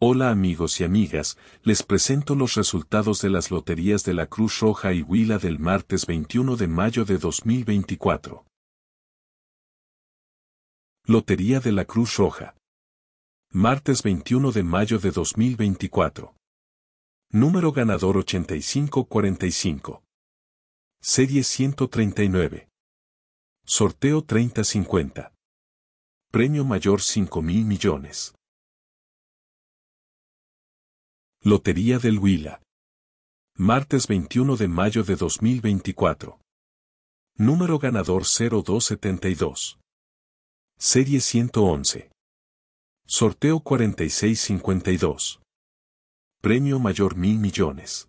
Hola amigos y amigas, les presento los resultados de las loterías de la Cruz Roja y Huila del martes 21 de mayo de 2024. Lotería de la Cruz Roja. Martes 21 de mayo de 2024. Número ganador 8545. Serie 139. Sorteo 3050. Premio mayor 5 mil millones. Lotería del Huila. Martes 21 de mayo de 2024. Número ganador 0272. Serie 111. Sorteo 4652. Premio mayor mil millones.